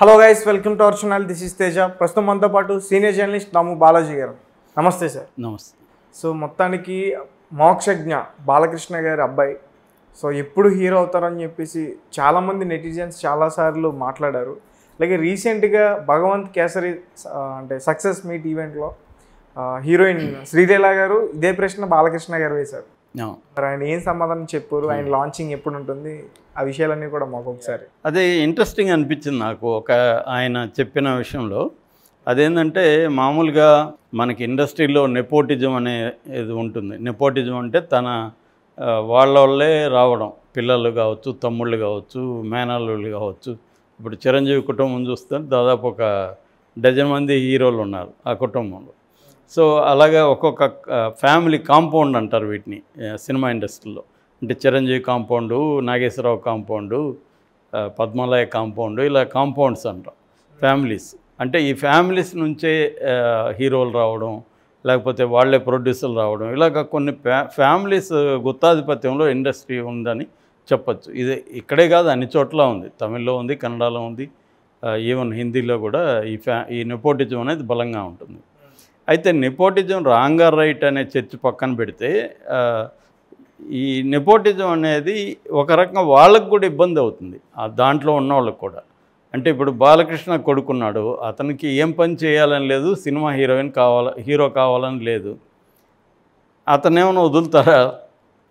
Hello guys welcome to our channel this is Teja ప్రస్తుతం మనతో పాటు సీనియర్ జర్నలిస్ట్ నాము బాలాజీ గారు. నమస్తే సార్ నమస్తే. సో మొత్తానికి మోక్షజ్ఞ బాలకృష్ణ గారి అబ్బాయి. సో ఎప్పుడు హీరో అవుతారని చెప్పేసి చాలామంది నెటిజన్స్ చాలాసార్లు మాట్లాడారు. అలాగే రీసెంట్గా భగవంత్ కేసరి అంటే సక్సెస్ మీట్ ఈవెంట్లో హీరోయిన్ శ్రీలీల గారు ఇదే ప్రశ్న బాలకృష్ణ గారు వేశారు. మరి ఆయన ఏం సమాధానం చెప్పారు? ఆయన లాంచింగ్ ఎప్పుడు ఉంటుంది? ఆ విషయాలన్నీ కూడా మాకు ఒకసారి. అదే ఇంట్రెస్టింగ్ అనిపించింది నాకు ఒక ఆయన చెప్పిన విషయంలో. అదేంటంటే మామూలుగా మనకి ఇండస్ట్రీలో నెపోటిజం అనే ఇది ఉంటుంది. నెపోటిజం అంటే తన వాళ్ళ వాళ్ళే రావడం. పిల్లలు కావచ్చు తమ్ముళ్ళు కావచ్చు మేనల్లుళ్ళు కావచ్చు. ఇప్పుడు చిరంజీవి కుటుంబం చూస్తే దాదాపు ఒక డజన్ మంది హీరోలు ఉన్నారు ఆ కుటుంబంలో. సో అలాగా ఒక్కొక్క ఫ్యామిలీ కాంపౌండ్ అంటారు వీటిని సినిమా ఇండస్ట్రీలో. అంటే Chiranjeevi compound Nageswara Rao compound Padmalaya compound ఇలా కాంపౌండ్స్ అంటాం ఫ్యామిలీస్. అంటే ఈ ఫ్యామిలీస్ నుంచే హీరోలు రావడం లేకపోతే వాళ్ళే ప్రొడ్యూసర్లు రావడం ఇలాగ కొన్ని ఫ్యా ఫ్యామిలీస్ గుత్తాధిపత్యంలో ఇండస్ట్రీ ఉందని చెప్పచ్చు. ఇది ఇక్కడే కాదు అన్ని చోట్ల ఉంది. తమిళ్ళో ఉంది కన్నడలో ఉంది ఈవెన్ హిందీలో కూడా ఈ ఫ్యా ఈ నెపోటిజం అనేది బలంగా ఉంటుంది. అయితే నెపోటిజం రాంగ్ ఆర్ రైట్ అనే చర్చ పక్కన పెడితే ఈ నెపోటిజం అనేది ఒక రకంగా వాళ్ళకు కూడా ఇబ్బంది అవుతుంది ఆ దాంట్లో ఉన్న వాళ్ళకు కూడా. అంటే ఇప్పుడు బాలకృష్ణ కొడుకున్నాడు అతనికి ఏం పని చేయాలని లేదు సినిమా హీరోయిన్ కావాల హీరో కావాలని లేదు. అతనేమైనా వదులుతారా?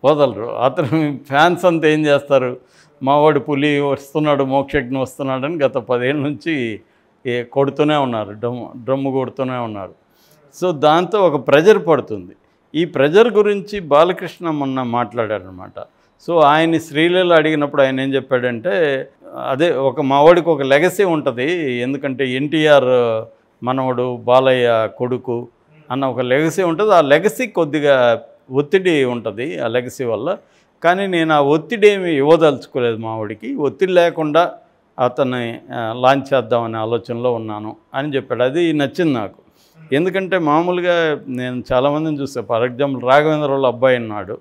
వదలరు. అతను ఫ్యాన్స్ అంతా ఏం చేస్తారు? మావాడు పులి వస్తున్నాడు మోక్షజ్ఞ వస్తున్నాడని గత పదేళ్ళ నుంచి కొడుతూనే ఉన్నారు డ్రమ్ డ్రమ్ము కొడుతూనే ఉన్నారు. సో దాంతో ఒక ప్రెజర్ పడుతుంది. ఈ ప్రెజర్ గురించి బాలకృష్ణ మొన్న మాట్లాడారనమాట సో ఆయన శ్రీలీల అడిగినప్పుడు ఆయన ఏం చెప్పాడంటే అదే ఒక మావాడికి ఒక లెగసీ ఉంటుంది ఎందుకంటే ఎన్టీఆర్ మనవడు బాలయ్య కొడుకు అన్న ఒక లెగసీ ఉంటుంది. ఆ లెగసీ కొద్దిగా ఒత్తిడి ఉంటుంది ఆ లెగసీ వల్ల. కానీ నేను ఆ ఒత్తిడి ఏమి ఇవ్వదలుచుకోలేదు మావాడికి ఒత్తిడి లేకుండా అతన్ని లాంచ్ చేద్దామనే ఆలోచనలో ఉన్నాను అని చెప్పాడు. అది నచ్చింది నాకు. ఎందుకంటే మామూలుగా నేను చాలామందిని చూస్తే. ఫర్ ఎగ్జాంపుల్ రాఘవేంద్ర వాళ్ళ అబ్బాయి ఉన్నాడు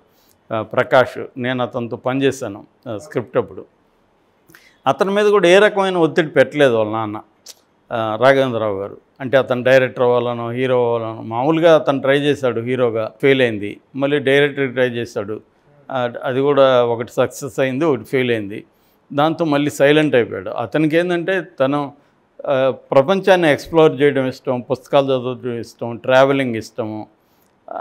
ప్రకాష్ నేను అతనితో పనిచేశాను స్క్రిప్ట్ అప్పుడు. అతని మీద కూడా ఏ రకమైన ఒత్తిడి పెట్టలేదు వాళ్ళ నాన్న రాఘవేంద్రరావు గారు. అంటే అతను డైరెక్టర్ అవ్వాలనో హీరో అవ్వాలనో మామూలుగా అతను ట్రై చేశాడు హీరోగా ఫెయిల్ అయింది మళ్ళీ డైరెక్టర్ ట్రై చేశాడు అది కూడా ఒకటి సక్సెస్ అయింది ఒకటి ఫెయిల్ అయింది. దాంతో మళ్ళీ సైలెంట్ అయిపోయాడు. అతనికి ఏంటంటే తను ప్రపంచాన్ని ఎక్స్ప్లోర్ చేయడం ఇష్టం పుస్తకాలు చదవడం ఇష్టం ట్రావెలింగ్ ఇష్టము.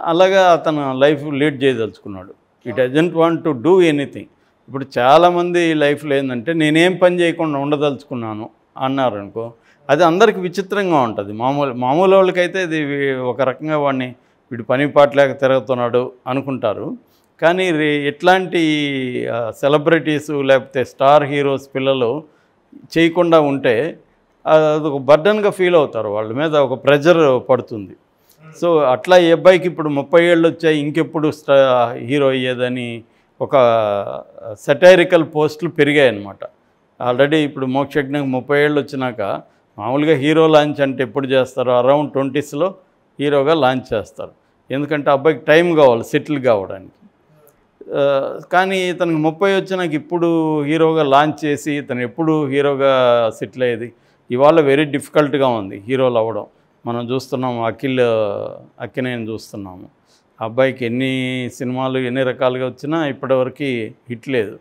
అలాగా అతను life lead చేయదలుచుకున్నాడు. It doesn't want to do anything ఇప్పుడు చాలామంది లైఫ్లో ఏంటంటే నేనేం పని చేయకుండా ఉండదలుచుకున్నాను అన్నారు అనుకో అది అందరికి విచిత్రంగా ఉంటుంది. మామూలు మామూలు వాళ్ళకైతే ఇది ఒక రకంగా వాడిని వీడు పని పాటలేక తిరుగుతున్నాడు అనుకుంటారు. కానీ రే- ఇట్లాంటి సెలబ్రిటీస్ లేకపోతే స్టార్ హీరోస్ పిల్లలు చేయకుండా ఉంటే అది ఒక బర్డన్గా ఫీల్ అవుతారు. వాళ్ళ మీద ఒక ప్రెజర్ పడుతుంది. సో అట్లా ఈ అబ్బాయికి ఇప్పుడు ముప్పై ఏళ్ళు వచ్చాయి ఇంకెప్పుడు హీరో అయ్యేదని ఒక సెటైరికల్ పోస్టులు పెరిగాయి అనమాట ఆల్రెడీ ఇప్పుడు మోక్షజ్ఞకి ముప్పై ఏళ్ళు వచ్చినాక మామూలుగా హీరో లాంచ్ అంటే ఎప్పుడు చేస్తారు అరౌండ్ ట్వంటీస్లో హీరోగా లాంచ్ చేస్తారు. ఎందుకంటే అబ్బాయికి టైం కావాలి సెటిల్ కావడానికి. కానీ ఇతనికి ముప్పై వచ్చినాక ఇప్పుడు హీరోగా లాంచ్ చేసి ఇతను ఎప్పుడు హీరోగా సెటిల్ అయ్యేది? ఇవాళ వెరీ డిఫికల్ట్గా ఉంది హీరోలు అవ్వడం. మనం చూస్తున్నాము అఖిల్ అక్కినేని చూస్తున్నాము. ఆ అబ్బాయికి ఎన్ని సినిమాలు ఎన్ని రకాలుగా వచ్చినా ఇప్పటివరకు హిట్ లేదు.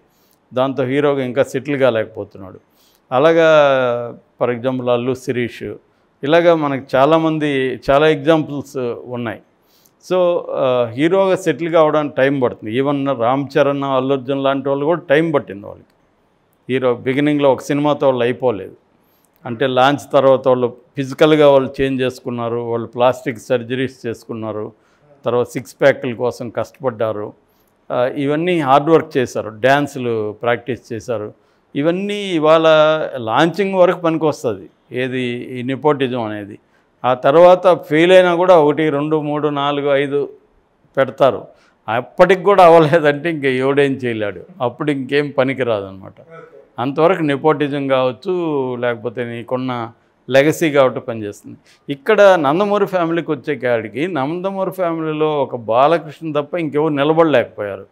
దాంతో హీరోగా ఇంకా సెటిల్ కాలేకపోతున్నాడు. అలాగా ఫర్ ఎగ్జాంపుల్ అల్లు శిరీష్ ఇలాగా మనకు చాలామంది చాలా ఎగ్జాంపుల్స్ ఉన్నాయి. సో హీరోగా సెటిల్ కావడానికి టైం పడుతుంది. ఈవెన్ రామ్ చరణ్ అల్లు అర్జున్ లాంటి వాళ్ళు కూడా టైం పట్టింది వాళ్ళకి. హీరో బిగినింగ్లో ఒక సినిమాతో వాళ్ళు అయిపోలేదు. అంటే లాంచ్ తర్వాత వాళ్ళు ఫిజికల్గా వాళ్ళు చేంజ్ చేసుకున్నారు వాళ్ళు ప్లాస్టిక్ సర్జరీస్ చేసుకున్నారు తర్వాత సిక్స్ ప్యాక్ల కోసం కష్టపడ్డారు. ఇవన్నీ హార్డ్ వర్క్ చేశారు డ్యాన్సులు ప్రాక్టీస్ చేశారు. ఇవన్నీ ఇవాళ లాంచింగ్ వరకు పనికొస్తుంది ఏది ఈ నెపోటిజం అనేది. ఆ తర్వాత ఫెయిల్ అయినా కూడా ఒకటి రెండు మూడు నాలుగు ఐదు పెడతారు. అప్పటికి కూడా అవ్వలేదంటే ఇంక ఎవడేం చేయలేడు అప్పుడు ఇంకేం పనికిరాదు అనమాట అంతవరకు నెపోటిజం కావచ్చు లేకపోతే నీకున్న లెగసీ కాబట్టి పనిచేస్తుంది. ఇక్కడ నందమూరి ఫ్యామిలీకి వచ్చే కాడికి నందమూరి ఫ్యామిలీలో ఒక బాలకృష్ణ తప్ప ఇంకెవరు నిలబడలేకపోయారు.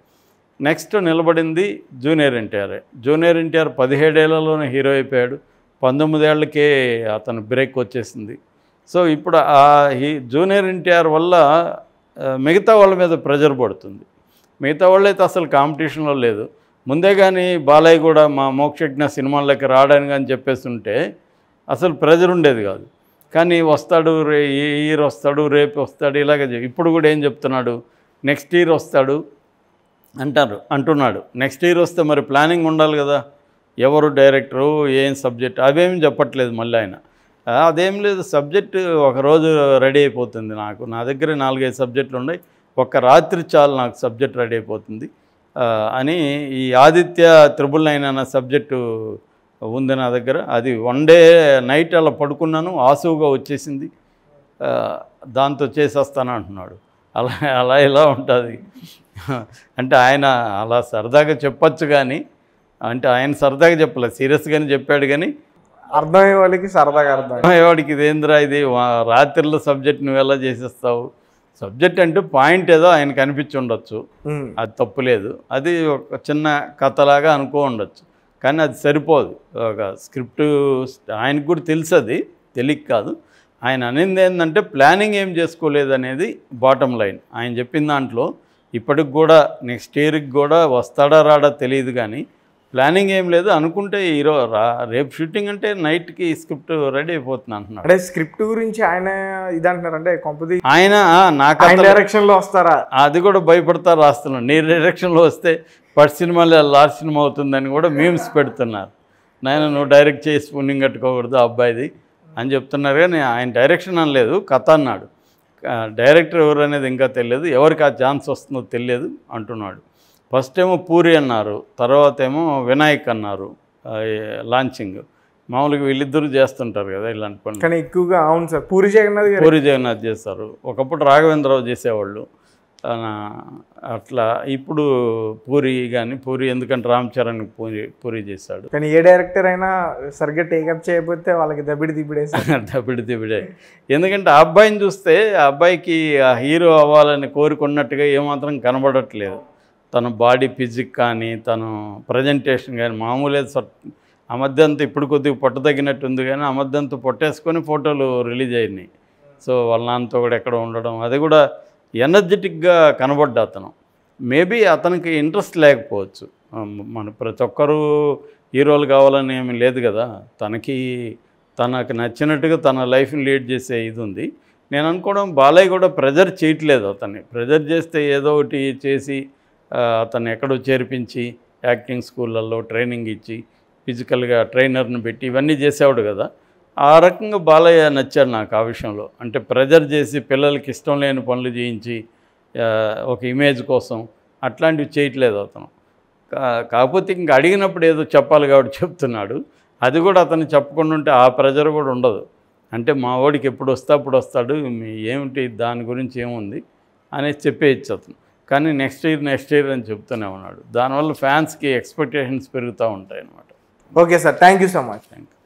నెక్స్ట్ నిలబడింది జూనియర్ ఎన్టీఆర్. జూనియర్ ఎన్టీఆర్ పదిహేడేళ్ళలోనే హీరో అయిపోయాడు. పంతొమ్మిదేళ్ళకే అతను బ్రేక్ వచ్చేసింది. సో ఇప్పుడు ఆ హీ జూనియర్ ఎన్టీఆర్ వల్ల మిగతా వాళ్ళ మీద ప్రెజర్ పడుతుంది. మిగతా వాళ్ళైతే అసలు కాంపిటీషన్లో లేదు. ముందే కానీ బాలయ్య కూడా మా మోక్షజ్ఞ సినిమాల్లోకి రావడానికి అని చెప్పేస్తుంటే అసలు ప్రెజర్ ఉండేది కాదు. కానీ వస్తాడు రే ఈ ఇయర్ వస్తాడు రేపు వస్తాడు ఇలాగ ఇప్పుడు కూడా ఏం చెప్తున్నాడు? నెక్స్ట్ ఇయర్ వస్తాడు అంటారు అంటున్నాడు. నెక్స్ట్ ఇయర్ వస్తే మరి ప్లానింగ్ ఉండాలి కదా. ఎవరు డైరెక్టరు ఏం సబ్జెక్ట్ అవేమి చెప్పట్లేదు మళ్ళీ ఆయన. అదేం లేదు సబ్జెక్టు ఒకరోజు రెడీ అయిపోతుంది నాకు. నా దగ్గర నాలుగైదు సబ్జెక్టులు ఉన్నాయి. ఒక్క రాత్రి చాలు నాకు సబ్జెక్ట్ రెడీ అయిపోతుంది. అని ఈ ఆదిత్య త్రిబుల్ నైన్ అన్న సబ్జెక్టు ఉంది నా దగ్గర. అది వన్ డే నైట్ అలా పడుకున్నాను ఆసువుగా వచ్చేసింది. దాంతో చేసేస్తాను అంటున్నాడు. అలా అలా ఇలా ఉంటుంది. అంటే ఆయన అలా సరదాగా చెప్పొచ్చు కానీ అంటే ఆయన సరదాగా చెప్పలేదు సీరియస్గానే చెప్పాడు కానీ అర్థమయ్యే వాళ్ళకి సరదాగా అర్థం. వాడికి ఇదేంద్రా ఇది? రాత్రిలో సబ్జెక్ట్ నువ్వు ఎలా చేసేస్తావు? సబ్జెక్ట్ అంటే పాయింట్ ఏదో ఆయనకు అనిపించి ఉండొచ్చు. అది తప్పులేదు అది ఒక చిన్న కథలాగా అనుకో ఉండొచ్చు. కానీ అది సరిపోదు. ఒక స్క్రిప్ట్ ఆయనకు కూడా తెలుసు అది తెలియక కాదు. ఆయన అనేది ఏంటంటే ప్లానింగ్ ఏం చేసుకోలేదు అనేది బాటమ్ లైన్ ఆయన చెప్పిన దాంట్లో ఇప్పటికి కూడా నెక్స్ట్ ఇయర్కి కూడా వస్తాడా రాడా తెలియదు కానీ ప్లానింగ్ ఏం లేదు. అనుకుంటే ఈరో రా రేపు షూటింగ్ అంటే నైట్కి స్క్రిప్ట్ రెడీ అయిపోతుంది అంటున్నాడు అంటే స్క్రిప్ట్ గురించి ఆయన ఇది అంటున్నారు అంటే కొంపది ఆయన ఆ, నా ఆయన కథలు- డైరెక్షన్లో వస్తారా? అది కూడా భయపడతా రాస్తున్నాడు నీ డైరెక్షన్లో వస్తే ఫస్ట్ సినిమాలో లాస్ట్ సినిమా అవుతుందని కూడా మీమ్స్ పెడుతున్నారు. నాయన నువ్వు డైరెక్ట్ చేసి పుణ్యం కట్టుకోకూడదు అబ్బాయిది అని చెప్తున్నారు కానీ ఆయన డైరెక్షన్ అనలేదు. కథ అన్నాడు. డైరెక్టర్ ఎవరు అనేది ఇంకా తెలియదు. ఎవరికి ఆ ఛాన్స్ వస్తుందో తెలియదు అంటున్నాడు. ఫస్ట్ ఏమో పూరి అన్నారు తర్వాత ఏమో వినాయక్ అన్నారు లాంచింగ్. మామూలుగా వీళ్ళిద్దరూ చేస్తుంటారు కదా ఇలాంటి పనులు. కానీ ఎక్కువగా అవును సార్ పూరి జగన్నాథ్ పూరి జగన్నాథ్ చేస్తారు. ఒకప్పుడు రాఘవేంద్రరావు చేసేవాళ్ళు. అట్లా ఇప్పుడు పూరి కానీ పూరి ఎందుకంటే రామ్ చరణ్ పూరి పూరి చేశాడు. కానీ ఏ డైరెక్టర్ అయినా సరిగ్గా టేకప్ చేయకపోతే వాళ్ళకి దబిడి దిబిడేసారు దబిడి దిబిడే. ఎందుకంటే ఆ అబ్బాయిని చూస్తే ఆ అబ్బాయికి ఆ హీరో అవ్వాలని కోరుకున్నట్టుగా ఏమాత్రం కనబడట్లేదు. తన బాడీ ఫిజిక్ కానీ తను ప్రజెంటేషన్ కానీ మామూలే అమద్యంత ఇప్పుడు కొద్దిగా పొట్ట తగ్గినట్టు ఉంది కానీ అమద్యంత పొట్టేసుకొని ఫోటోలు రిలీజ్ అయినాయి. సో వాళ్ళ నాన్నతో కూడా ఎక్కడ ఉండడం అది కూడా ఎనర్జెటిక్గా కనబడ్డా అతను. మేబీ అతనికి ఇంట్రెస్ట్ లేకపోవచ్చు. మన ప్రతి ఒక్కరూ హీరోలు కావాలని ఏమీ లేదు కదా. తనకి తనకు నచ్చినట్టుగా తన లైఫ్ని లీడ్ చేసే ఇది ఉంది. నేను అనుకోవడం బాలయ్య కూడా ప్రెజర్ చేయట్లేదు అతన్ని. ప్రెజర్ చేస్తే ఏదో ఒకటి చేసి అతను అతన్ని ఎక్కడో చేర్పించి యాక్టింగ్ స్కూళ్ళల్లో ట్రైనింగ్ ఇచ్చి ఫిజికల్గా ట్రైనర్ని పెట్టి ఇవన్నీ చేసేవాడు కదా. ఆ రకంగా బాలయ్య నచ్చాడు నాకు ఆ విషయంలో. అంటే ప్రెజర్ చేసి పిల్లలకి ఇష్టం లేని పనులు చేయించి ఒక ఇమేజ్ కోసం అట్లాంటివి చేయట్లేదు అతను. కా- కాకపోతే ఇంక అడిగినప్పుడు ఏదో చెప్పాలి కాబట్టి చెప్తున్నాడు. అది కూడా అతను చెప్పకుండా ఉంటే ఆ ప్రెజర్ కూడా ఉండదు. అంటే మా వాడికి ఎప్పుడు వస్తే అప్పుడు వస్తాడు మీ ఏమిటి దాని గురించి ఏముంది అనేసి చెప్పేయచ్చు అతను. కానీ నెక్స్ట్ ఇయర్ నెక్స్ట్ ఇయర్ అని చెప్తూనే ఉన్నాడు. దానివల్ల ఫ్యాన్స్కి ఎక్స్పెక్టేషన్స్ పెరుగుతూ ఉంటాయి అన్నమాట okay sir thank you so much thank you